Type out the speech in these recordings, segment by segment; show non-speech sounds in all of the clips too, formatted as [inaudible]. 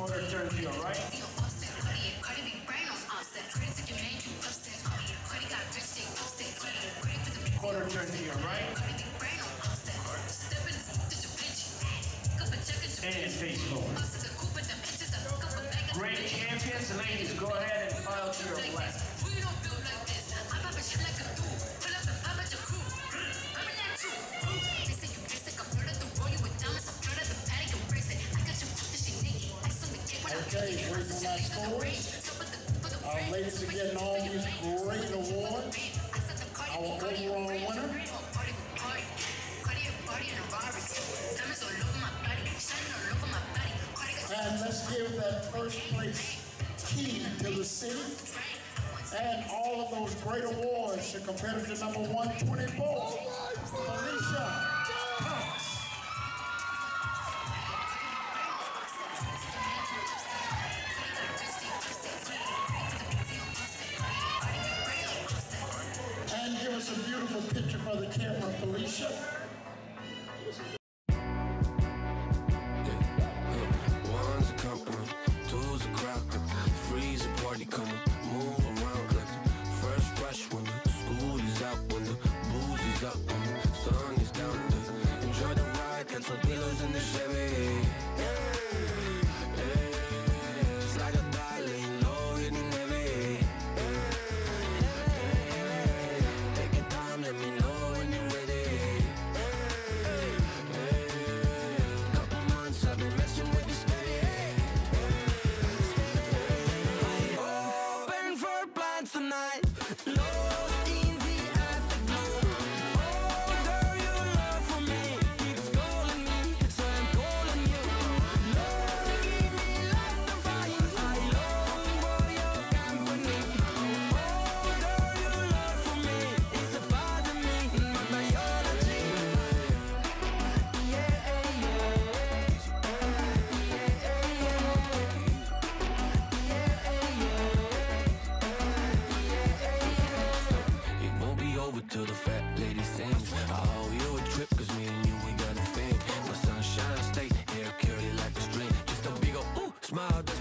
quarter turn to your right. Quarter turn to your right. And face forward. Grand champions, ladies, go ahead and file to your left. Okay, waiting on our stories. Our ladies are getting all these great awards. Our overall winner. And let's give that first place key to the city and all of those great awards to competitor number 124, Felicia. picture for the camera, Felicia. My.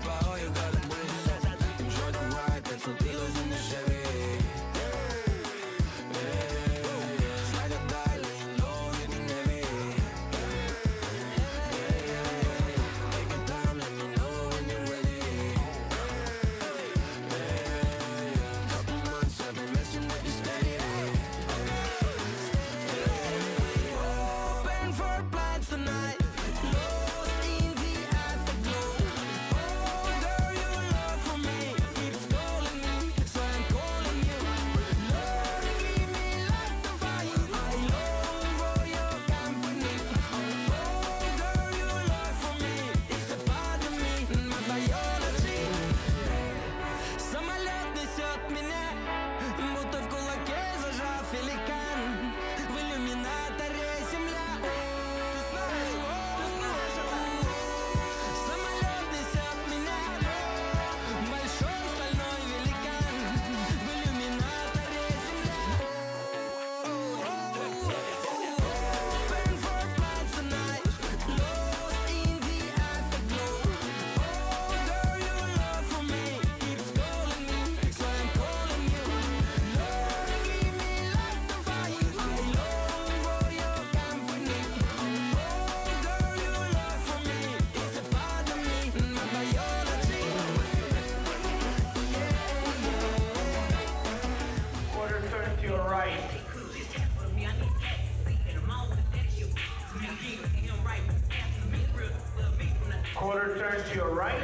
Quarter turn to your right.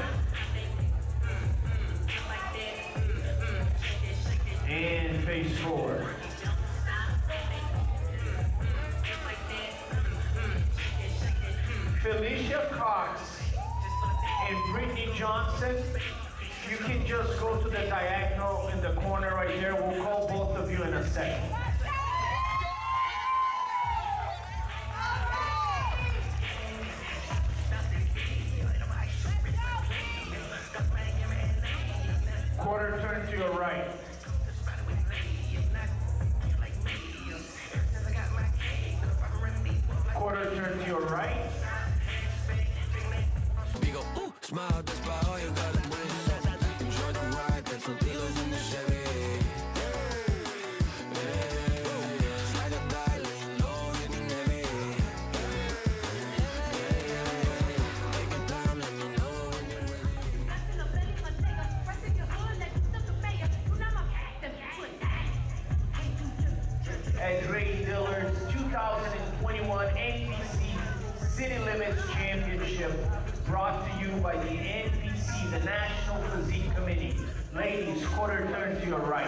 And face forward. Felicia Cox and Brittany Johnson, you can just go to the diagonal in the corner right there. We'll call both of you in a second. at Grady Dillard's 2021 NPC City Limits Championship brought to you by the NPC, the National Physique Committee. Ladies, quarter turn to your right.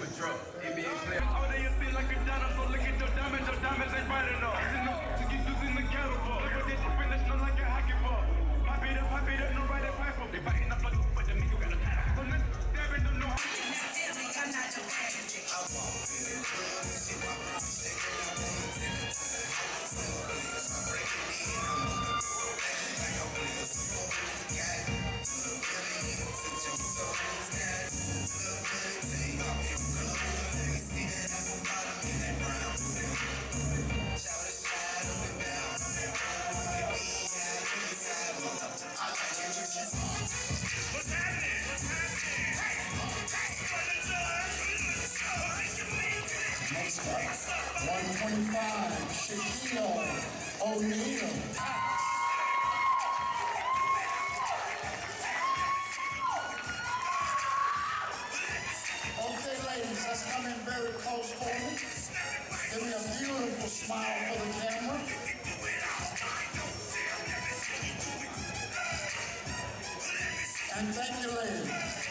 and thank you, ladies.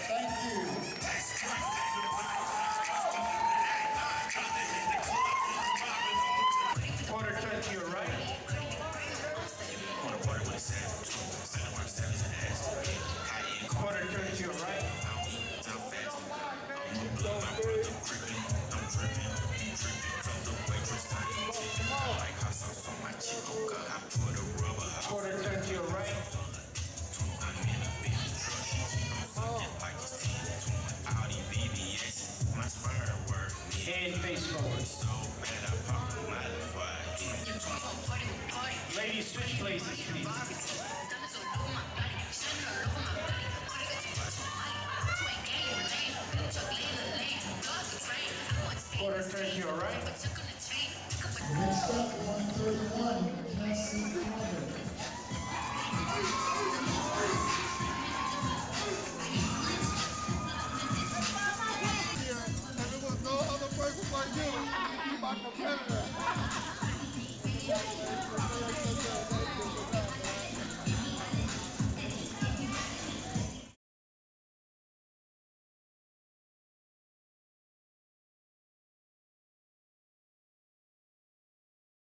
and face forward. Ladies, switch places, please. Quarter turn to your right. Next up, 131, Cassie Carter. Yeah. [laughs]